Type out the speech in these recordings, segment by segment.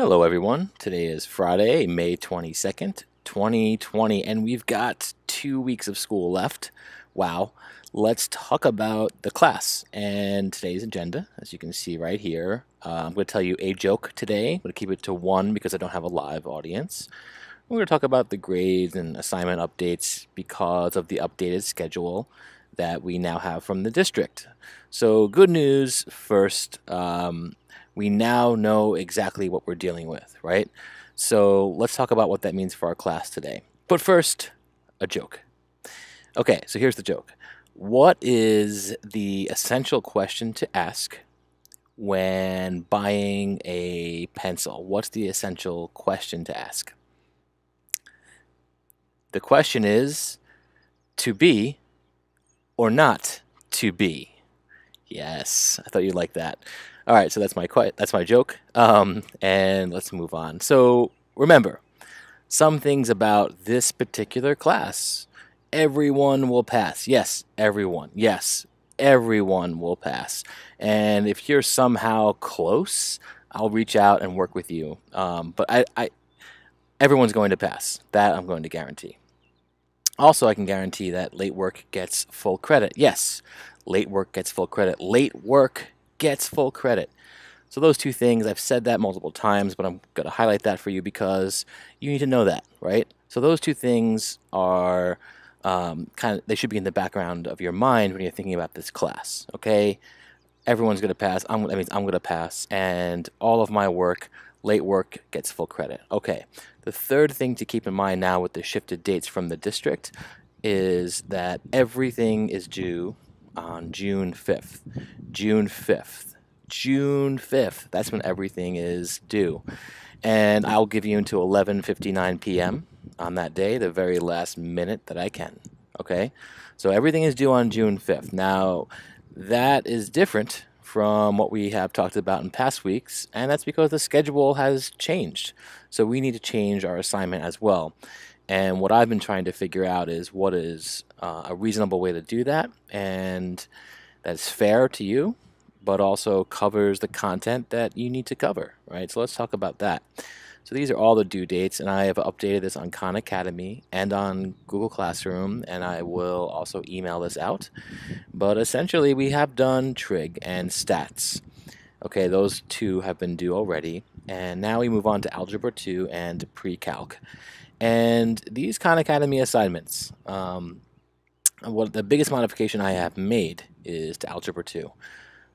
Hello, everyone. Today is Friday, May 22nd, 2020, and we've got two weeks of school left. Wow. Let's talk about the class and today's agenda. As you can see right here, uh, I'm going to tell you a joke today. I'm going to keep it to one because I don't have a live audience. We're going to talk about the grades and assignment updates because of the updated schedule that we now have from the district. So, good news first. Um, we now know exactly what we're dealing with, right? So let's talk about what that means for our class today. But first, a joke. Okay, so here's the joke. What is the essential question to ask when buying a pencil? What's the essential question to ask? The question is to be or not to be. Yes, I thought you'd like that. All right, so that's my that's my joke. Um, and let's move on. So remember, some things about this particular class. Everyone will pass. Yes, everyone. Yes, everyone will pass. And if you're somehow close, I'll reach out and work with you. Um, but I, I, everyone's going to pass. That I'm going to guarantee. Also, I can guarantee that late work gets full credit. Yes, late work gets full credit. Late work gets full credit. So those two things, I've said that multiple times, but I'm going to highlight that for you because you need to know that, right? So those two things are um, kind of, they should be in the background of your mind when you're thinking about this class, okay? Everyone's going to pass. I'm, that means I'm going to pass, and all of my work, late work, gets full credit. Okay. The third thing to keep in mind now with the shifted dates from the district is that everything is due on June 5th. June 5th. June 5th. That's when everything is due. And I'll give you until 11:59 p.m. on that day, the very last minute that I can. Okay? So everything is due on June 5th. Now, that is different from what we have talked about in past weeks, and that's because the schedule has changed. So we need to change our assignment as well. And what I've been trying to figure out is what is uh, a reasonable way to do that, and that's fair to you, but also covers the content that you need to cover, right? So let's talk about that. So these are all the due dates, and I have updated this on Khan Academy and on Google Classroom, and I will also email this out. But essentially, we have done trig and stats. Okay, those two have been due already, and now we move on to Algebra 2 and Pre-Calc. And these Khan Academy assignments, um, what the biggest modification I have made is to Algebra 2.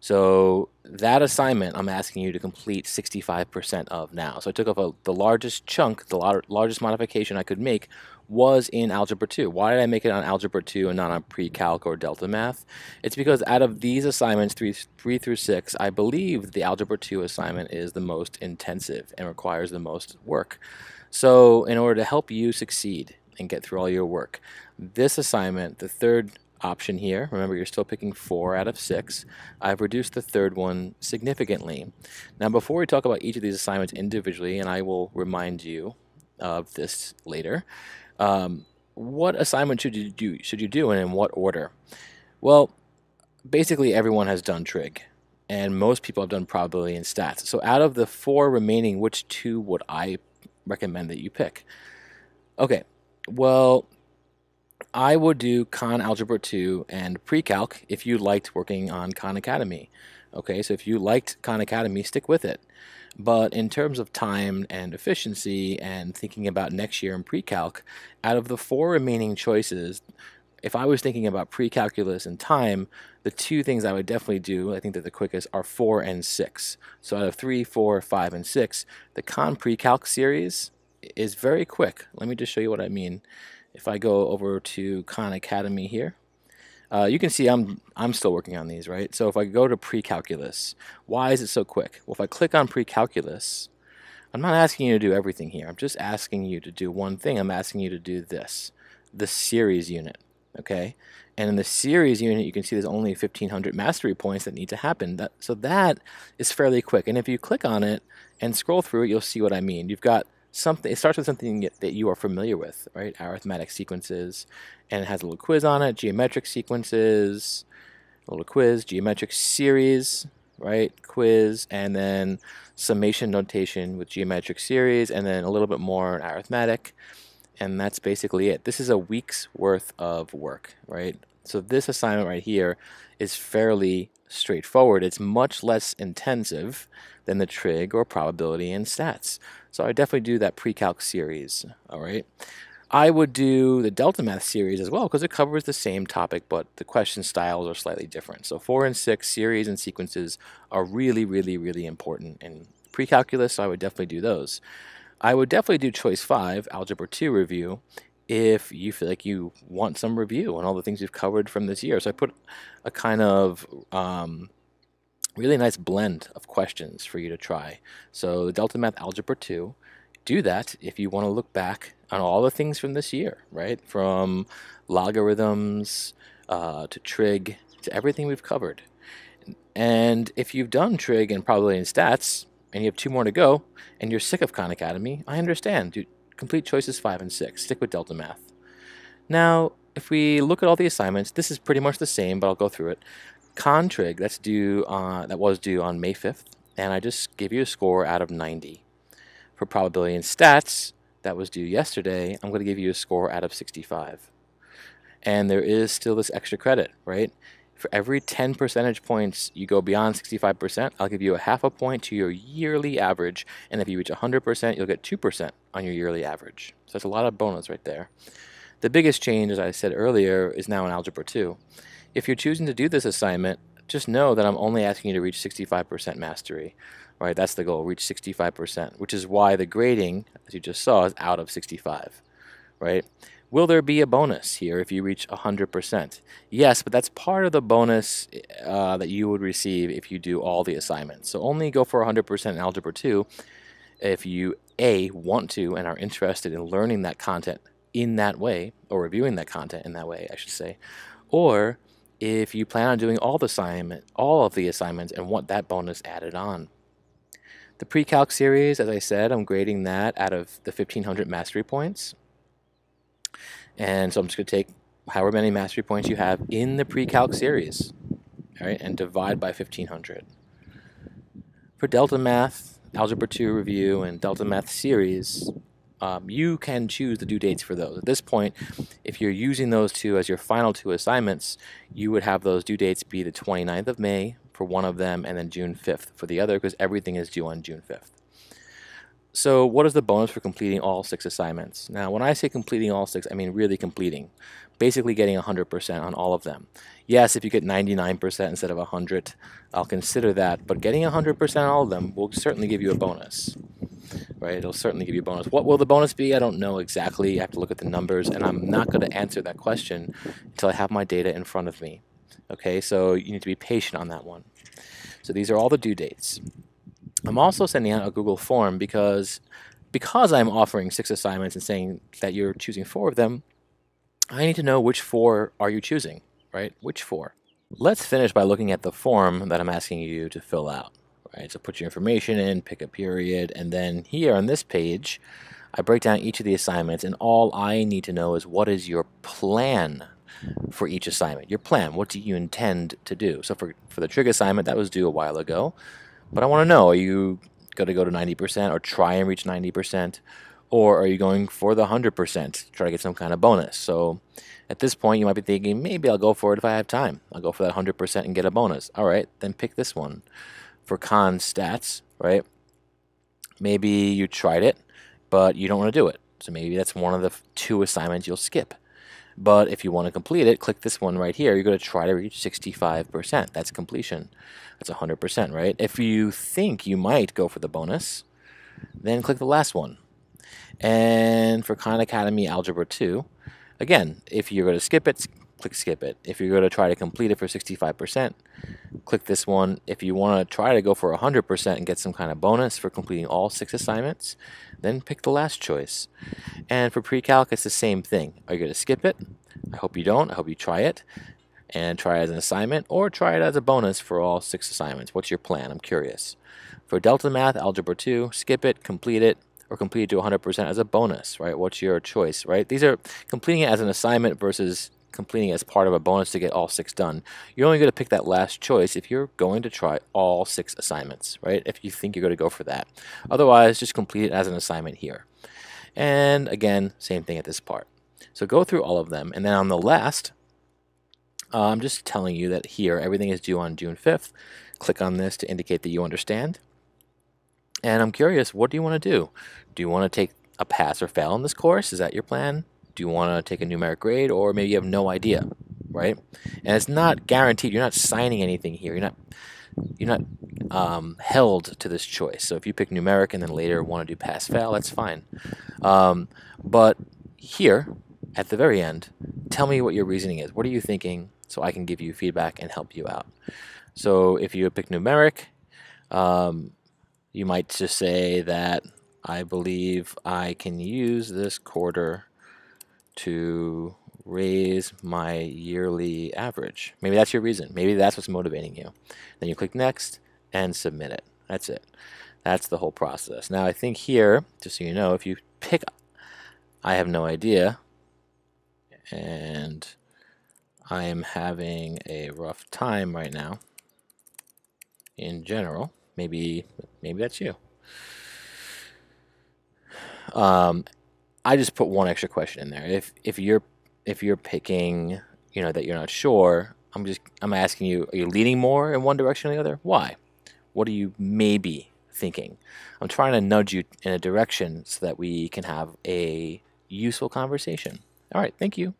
So that assignment I'm asking you to complete 65% of now. So I took off a, the largest chunk, the lar largest modification I could make was in Algebra 2. Why did I make it on Algebra 2 and not on Pre-Calc or Delta Math? It's because out of these assignments, 3, three through 6, I believe the Algebra 2 assignment is the most intensive and requires the most work. So, in order to help you succeed and get through all your work, this assignment, the third option here, remember you're still picking four out of six, I've reduced the third one significantly. Now, before we talk about each of these assignments individually, and I will remind you of this later, um, what assignment should you do? Should you do, and in what order? Well, basically everyone has done trig and most people have done probability and stats. So out of the four remaining, which two would I recommend that you pick. Okay, well, I would do Khan Algebra 2 and Pre-Calc if you liked working on Khan Academy. Okay, so if you liked Khan Academy, stick with it. But in terms of time and efficiency and thinking about next year in pre-calc, out of the four remaining choices, if I was thinking about pre-calculus and time, the two things I would definitely do, I think that the quickest, are 4 and 6. So out of three, four, five, and 6, the Khan pre-calc series is very quick. Let me just show you what I mean. If I go over to Khan Academy here, uh, you can see I'm, I'm still working on these, right? So if I go to pre-calculus, why is it so quick? Well, if I click on pre-calculus, I'm not asking you to do everything here. I'm just asking you to do one thing. I'm asking you to do this, the series unit okay? And in the series unit, you can see there's only 1,500 mastery points that need to happen. That, so that is fairly quick. And if you click on it and scroll through it, you'll see what I mean. You've got something, it starts with something that you are familiar with, right? Arithmetic sequences, and it has a little quiz on it, geometric sequences, a little quiz, geometric series, right? Quiz, and then summation notation with geometric series, and then a little bit more in arithmetic. And that's basically it. This is a week's worth of work, right? So this assignment right here is fairly straightforward. It's much less intensive than the trig or probability and stats. So I definitely do that pre-calc series, all right? I would do the Delta Math series as well because it covers the same topic, but the question styles are slightly different. So four and six series and sequences are really, really, really important in pre-calculus, so I would definitely do those. I would definitely do choice five, algebra two review, if you feel like you want some review on all the things you've covered from this year. So I put a kind of um, really nice blend of questions for you to try. So Delta Math Algebra 2, do that if you want to look back on all the things from this year, right? From logarithms uh, to trig to everything we've covered. And if you've done trig and probability and stats, and you have two more to go, and you're sick of Khan Academy, I understand. Do complete choices 5 and 6. Stick with Delta Math. Now, if we look at all the assignments, this is pretty much the same, but I'll go through it. Khan trig, that's due uh, that was due on May 5th, and I just gave you a score out of 90. For probability and stats, that was due yesterday, I'm going to give you a score out of 65. And there is still this extra credit, right? For every 10 percentage points you go beyond 65%, I'll give you a half a point to your yearly average. And if you reach 100%, you'll get 2% on your yearly average. So that's a lot of bonus right there. The biggest change, as I said earlier, is now in Algebra 2. If you're choosing to do this assignment, just know that I'm only asking you to reach 65% mastery. Right, that's the goal, reach 65%, which is why the grading, as you just saw, is out of 65. Right? Will there be a bonus here if you reach 100%? Yes, but that's part of the bonus uh, that you would receive if you do all the assignments. So only go for 100% in Algebra 2 if you A, want to and are interested in learning that content in that way, or reviewing that content in that way, I should say, or if you plan on doing all the assignment, all of the assignments and want that bonus added on. The pre-calc series, as I said, I'm grading that out of the 1500 mastery points. And so I'm just going to take however many mastery points you have in the pre-calc series, all right, and divide by 1500. For Delta Math, Algebra 2 review, and Delta Math series, um, you can choose the due dates for those. At this point, if you're using those two as your final two assignments, you would have those due dates be the 29th of May for one of them and then June 5th for the other because everything is due on June 5th. So what is the bonus for completing all six assignments? Now, when I say completing all six, I mean really completing. Basically getting 100% on all of them. Yes, if you get 99% instead of 100, I'll consider that, but getting 100% on all of them will certainly give you a bonus. Right? It'll certainly give you a bonus. What will the bonus be? I don't know exactly. I have to look at the numbers, and I'm not going to answer that question until I have my data in front of me. Okay, so you need to be patient on that one. So these are all the due dates. I'm also sending out a Google form because because I'm offering six assignments and saying that you're choosing four of them, I need to know which four are you choosing, right? Which four? Let's finish by looking at the form that I'm asking you to fill out, right? So put your information in, pick a period, and then here on this page, I break down each of the assignments, and all I need to know is what is your plan for each assignment. Your plan, what do you intend to do? So for, for the trig assignment, that was due a while ago. But I want to know, are you going to go to 90% or try and reach 90%? Or are you going for the 100%, try to get some kind of bonus? So at this point, you might be thinking, maybe I'll go for it if I have time. I'll go for that 100% and get a bonus. All right, then pick this one. For Khan stats, right? Maybe you tried it, but you don't want to do it. So maybe that's one of the two assignments you'll skip. But if you want to complete it, click this one right here. You're going to try to reach 65%. That's completion. That's 100%, right? If you think you might go for the bonus, then click the last one. And for Khan Academy Algebra 2, again, if you're going to skip it, click skip it. If you're going to try to complete it for 65%, click this one. If you want to try to go for 100% and get some kind of bonus for completing all six assignments, then pick the last choice. And for pre-calc, it's the same thing. Are you going to skip it? I hope you don't. I hope you try it and try it as an assignment or try it as a bonus for all six assignments. What's your plan? I'm curious. For Delta Math, Algebra 2, skip it, complete it, or complete it to 100% as a bonus, right? What's your choice, right? These are completing it as an assignment versus completing as part of a bonus to get all six done. You're only going to pick that last choice if you're going to try all six assignments, right? If you think you're going to go for that. Otherwise, just complete it as an assignment here. And again, same thing at this part. So go through all of them. And then on the last, uh, I'm just telling you that here, everything is due on June 5th. Click on this to indicate that you understand. And I'm curious, what do you want to do? Do you want to take a pass or fail in this course? Is that your plan? Do you want to take a numeric grade or maybe you have no idea, right? And it's not guaranteed. You're not signing anything here. You're not you're not um, held to this choice. So if you pick numeric and then later want to do pass fail, that's fine. Um, but here, at the very end, tell me what your reasoning is. What are you thinking so I can give you feedback and help you out? So if you pick numeric, um, you might just say that I believe I can use this quarter to raise my yearly average. Maybe that's your reason. Maybe that's what's motivating you. Then you click next and submit it. That's it. That's the whole process. Now I think here, just so you know, if you pick I have no idea and I am having a rough time right now in general, maybe maybe that's you. Um, I just put one extra question in there. If if you're if you're picking, you know, that you're not sure, I'm just I'm asking you, are you leaning more in one direction or the other? Why? What are you maybe thinking? I'm trying to nudge you in a direction so that we can have a useful conversation. All right, thank you.